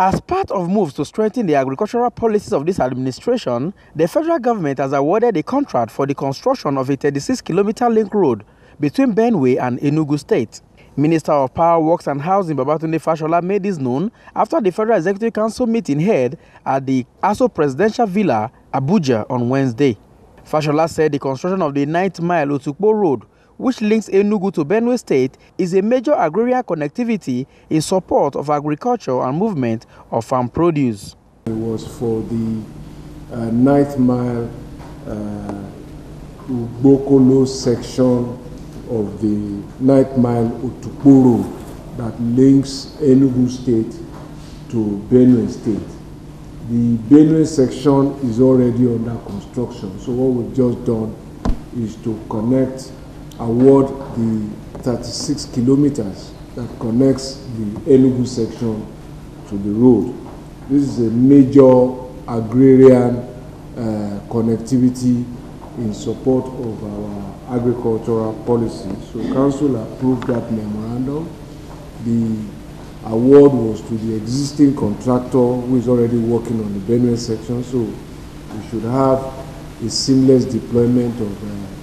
As part of moves to strengthen the agricultural policies of this administration, the federal government has awarded a contract for the construction of a 36-kilometer link road between Benue and Enugu State. Minister of Power, Works and Housing Babatunde Fashola made this known after the Federal Executive Council meeting held at the ASO Presidential Villa, Abuja on Wednesday. Fashola said the construction of the 9th mile Otukpo Road which links Enugu to Benue State, is a major agrarian connectivity in support of agriculture and movement of farm produce. It was for the uh, ninth mile uh, Ugbokolo section of the ninth mile Otukporo that links Enugu State to Benue State. The Benue section is already under construction, so what we've just done is to connect award the 36 kilometers that connects the Enugu section to the road. This is a major agrarian uh, connectivity in support of our agricultural policy. So council approved that memorandum. The award was to the existing contractor who is already working on the Benue section. So we should have a seamless deployment of uh,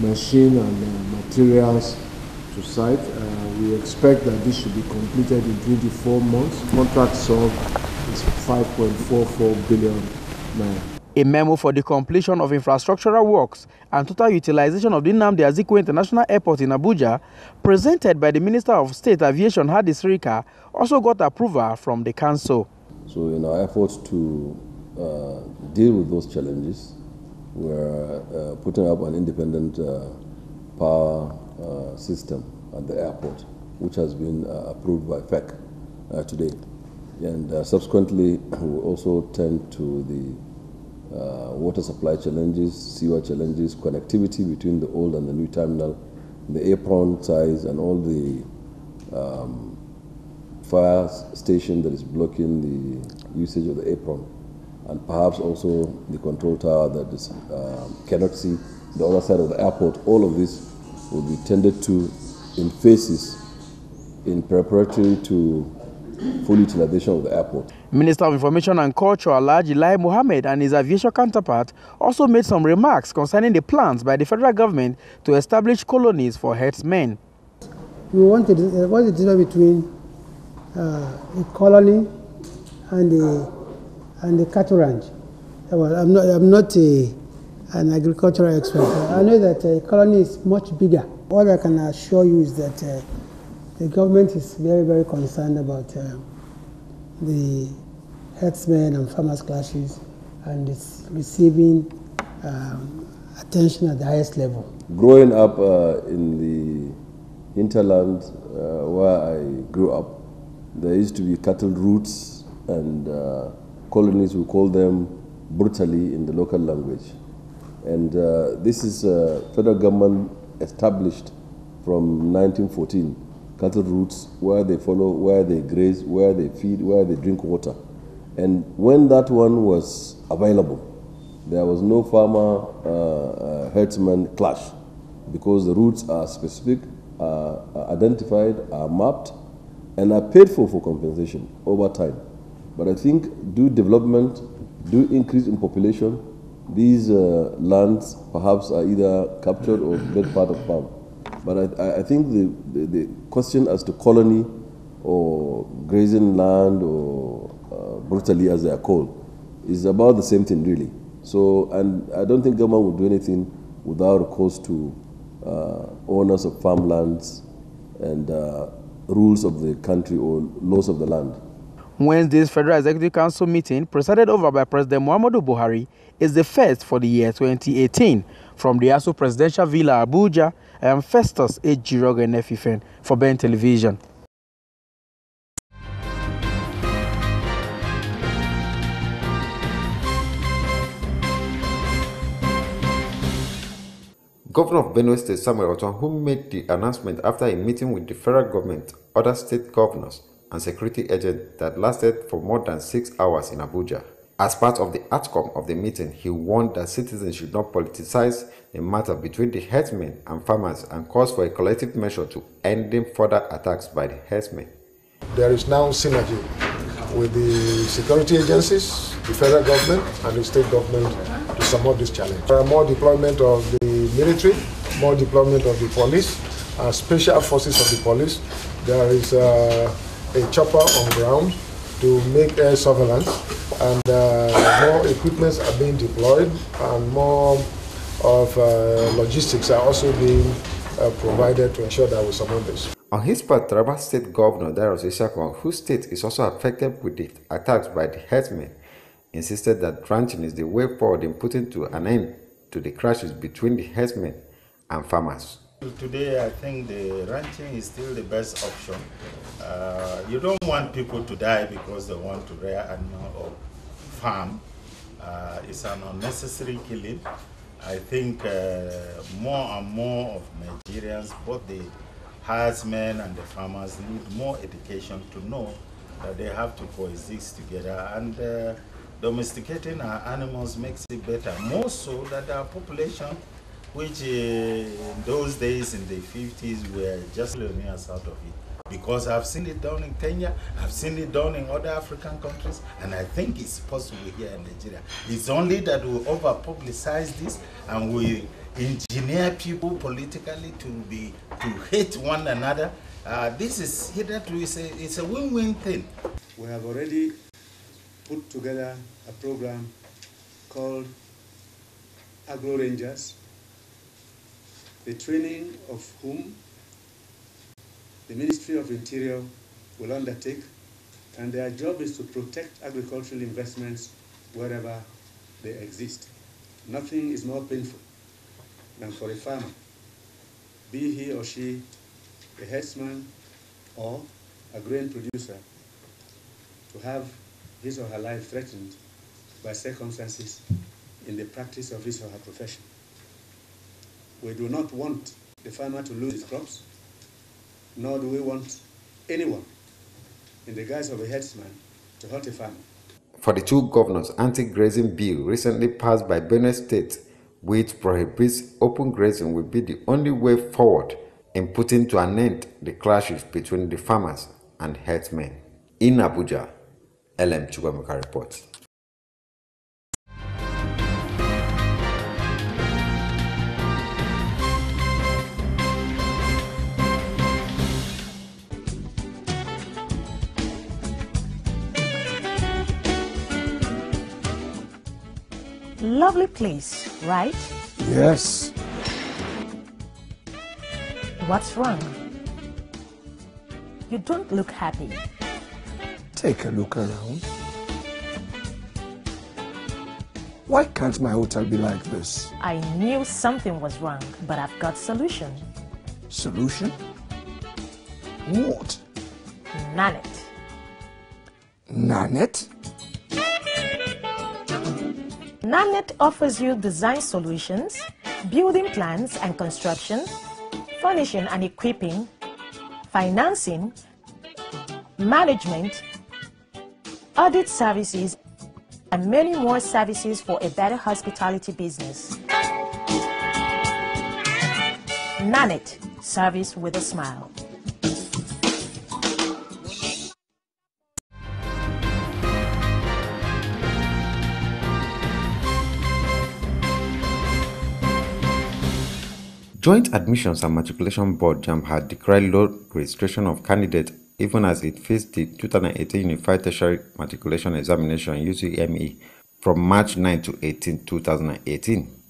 machine and uh, materials to site. Uh, we expect that this should be completed in 24 months. Contract sum is 5.44 billion naira. A memo for the completion of infrastructural works and total utilization of the Nnamdi Azikiwe International Airport in Abuja, presented by the Minister of State Aviation Hadi Sirika, also got approval from the Council. So in our efforts to uh, deal with those challenges, we're uh, putting up an independent uh, power uh, system at the airport, which has been uh, approved by FEC uh, today. And uh, subsequently, we also tend to the water supply challenges, sewer challenges, connectivity between the old and the new terminal, the apron size, and all the um, fire station that is blocking the usage of the apron and perhaps also the control tower that is, uh, cannot see the other side of the airport. All of this will be tended to in phases in preparatory to full utilization of the airport. Minister of Information and Culture Alhaji Lai Mohammed and his aviation counterpart also made some remarks concerning the plans by the federal government to establish colonies for herdsmen. We want to uh, what is the difference between uh, a colony and a and the cattle ranch. Well, I'm not, I'm not a, an agricultural expert. I know that uh, colony is much bigger. All I can assure you is that uh, the government is very, very concerned about uh, the herdsmen and farmers clashes and it's receiving um, attention at the highest level. Growing up uh, in the hinterland uh, where I grew up, there used to be cattle routes and uh, colonies, we call them burtali in the local language. And uh, this is uh, federal government established from 1914, cattle routes where they follow, where they graze, where they feed, where they drink water. And when that one was available, there was no farmer uh, uh herdsman clash because the routes are specific, are identified, are mapped, and are paid for for compensation over time. But I think due development, due increase in population, these uh, lands perhaps are either captured or made part of farm. But I, I think the, the, the, question as to colony or grazing land or uh, burtali as they are called is about the same thing really. So, and I don't think government would do anything without recourse to uh, owners of farmlands and uh, rules of the country or laws of the land. Wednesday's Federal Executive Council meeting, presided over by President Muhammadu Buhari, is the first for the year 2018. From the ASO Presidential Villa, Abuja, I am Festus Ejiroga Nefifen for Ben Television. Governor of Benue State Samuel Ortom, who made the announcement after a meeting with the federal government, other state governors, and security agent that lasted for more than six hours in Abuja. As part of the outcome of the meeting, he warned that citizens should not politicize the matter between the herdsmen and farmers and calls for a collective measure to ending further attacks by the herdsmen. There is now synergy with the security agencies, the federal government, and the state government to support this challenge. There are more deployment of the military, more deployment of the police, uh, special forces of the police. There is uh, a chopper on ground to make air surveillance, and uh, more equipments are being deployed, and more of uh, logistics are also being uh, provided to ensure that we surmount this. On his part, Taraba State Governor Darius Ishaku, whose state is also affected with the attacks by the herdsmen, insisted that ranching is the way forward in putting to an end to the clashes between the herdsmen and farmers. Today, I think the ranching is still the best option. Uh, you don't want people to die because they want to rear animal or farm. Uh, it's an unnecessary killing. I think uh, more and more of Nigerians, both the herdsmen and the farmers, need more education to know that they have to coexist together. And uh, domesticating our animals makes it better. More so that our population, which uh, in those days in the 50s were just millionaires out of it. Because I've seen it done in Kenya, I've seen it done in other African countries, and I think it's possible here in Nigeria. It's only that we over publicize this and we engineer people politically to be to hate one another. Uh, this is hitherto is a, it's a win-win thing. We have already put together a program called Agro Rangers, the training of whom the Ministry of Interior will undertake, and their job is to protect agricultural investments wherever they exist. Nothing is more painful than for a farmer, be he or she a herdsman or a grain producer, to have his or her life threatened by circumstances in the practice of his or her profession. We do not want the farmer to lose his crops, nor do we want anyone in the guise of a headsman to hurt a farmer. For the two governors, anti-grazing bill recently passed by Benue State, which prohibits open grazing, will be the only way forward in putting to an end the clashes between the farmers and herdsmen. In Abuja, LM Chukwuemeka reports. Lovely place, right? Yes. What's wrong? You don't look happy. Take a look around. Why can't my hotel be like this? I knew something was wrong, but I've got solution. Solution? What? Nanet. Nanet? Nanet offers you design solutions, building plans and construction, furnishing and equipping, financing, management, audit services, and many more services for a better hospitality business. Nanet, service with a smile. Joint Admissions and Matriculation Board JAMB had declared low registration of candidates even as it faced the 2018 Unified Tertiary Matriculation Examination UTME from March 9 to 18, 2018.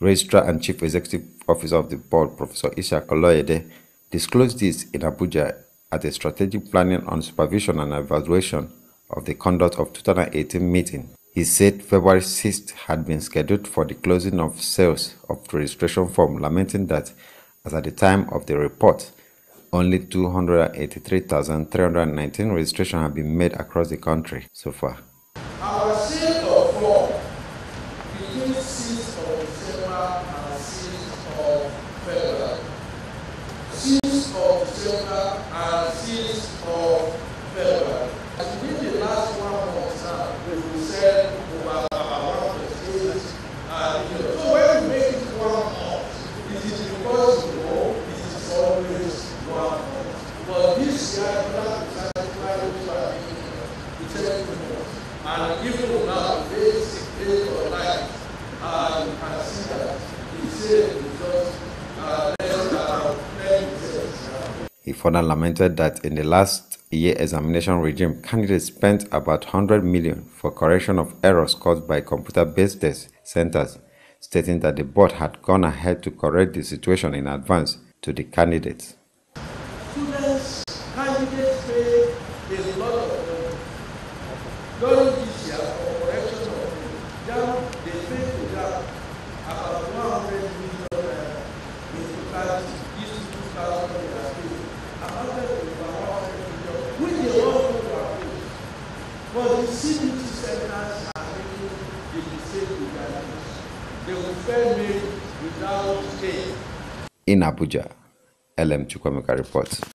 Registrar and Chief Executive Officer of the board, Professor Ishaq Oloyede, disclosed this in Abuja at a strategic planning on supervision and evaluation of the conduct of 2018 meeting. He said February 6th had been scheduled for the closing of sales of the registration form, lamenting that as at the time of the report, only 283,319 registrations have been made across the country so far. Our of form between 6th of December and 6th of February. 6th of December and 6th of February. Within the last one month now, we will sell over around the states. And, you know, so when we make it one month, it is because you know it is always one month. But this year, that is satisfied with what we further lamented that in the last year examination regime, candidates spent about 100 million for correction of errors caused by computer-based test centers, stating that the board had gone ahead to correct the situation in advance to the candidates. Students, candidates a lot of. During this year, for correction of they to about 100 million naira in totality. These 2,000 In Abuja, LM Chukwemeka reports.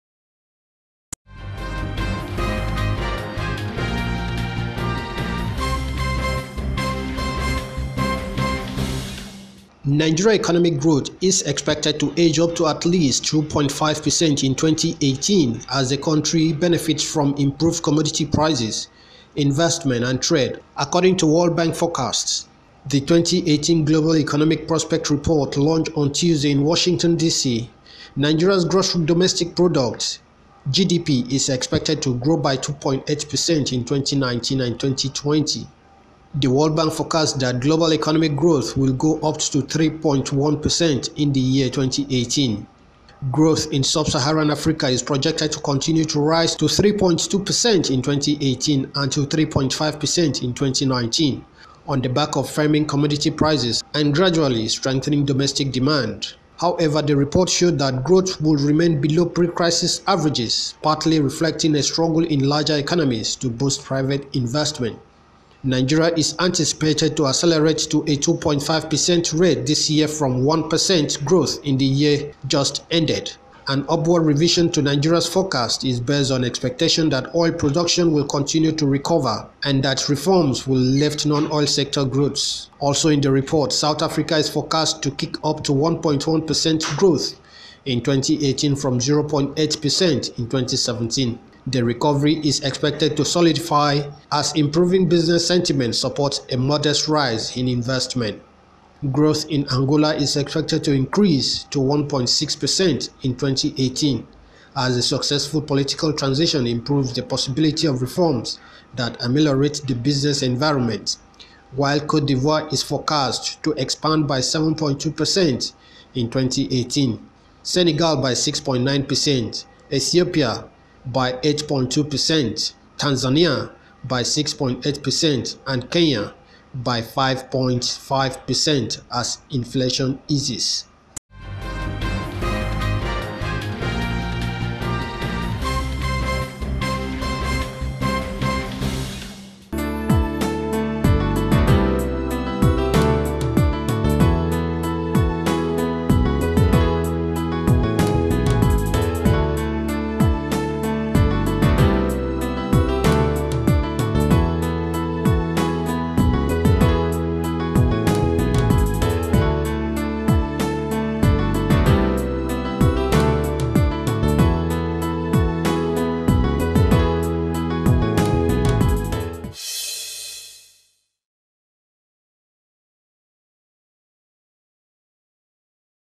Nigeria economic growth is expected to edge up to at least 2.5% in 2018 as the country benefits from improved commodity prices, investment and trade, according to World Bank forecasts. The 2018 Global Economic Prospect Report launched on Tuesday in Washington, D.C. Nigeria's gross domestic product GDP is expected to grow by 2.8% in 2019 and 2020. The World Bank forecasts that global economic growth will go up to 3.1% in the year 2018. Growth in sub-Saharan Africa is projected to continue to rise to 3.2% in 2018 and to 3.5% in 2019 on the back of firming commodity prices and gradually strengthening domestic demand. However, the report showed that growth will remain below pre-crisis averages, partly reflecting a struggle in larger economies to boost private investment. Nigeria is anticipated to accelerate to a 2.5% rate this year from 1% growth in the year just ended. An upward revision to Nigeria's forecast is based on expectation that oil production will continue to recover and that reforms will lift non-oil sector growth. Also in the report, South Africa is forecast to kick up to 1.1% growth in 2018 from 0.8% in 2017. The recovery is expected to solidify as improving business sentiment supports a modest rise in investment. Growth in Angola is expected to increase to 1.6% in 2018 as a successful political transition improves the possibility of reforms that ameliorate the business environment, while Cote d'Ivoire is forecast to expand by 7.2% in 2018, Senegal by 6.9%, Ethiopia by 8.2%, Tanzania by 6.8%, and Kenya by 5.5% as inflation eases.